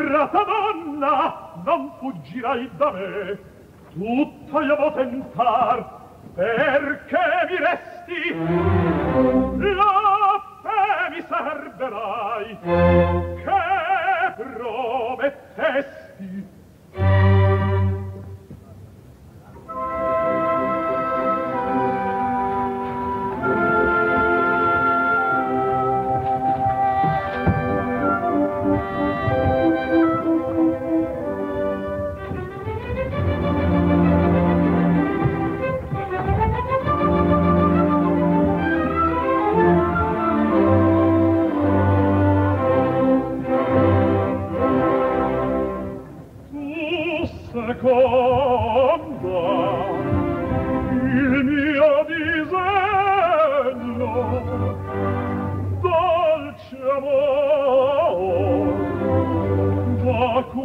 ingrata donna non fuggirai da me. Tutta io vo tentar perché mi resti? La fe mi serberai che promette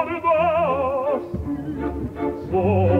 solida, solida.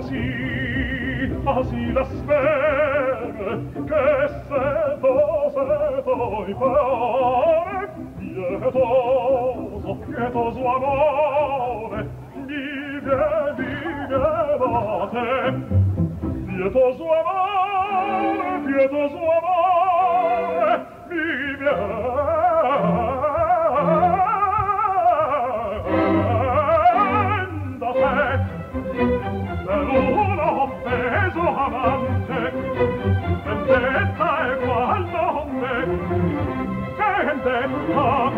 Asi, asi la sfera, che seto, seto i pare, pietoso, pietoso amore, vive, vivevate. Pietoso amore, pietoso amore, vive, vendetta è qual nome vendetta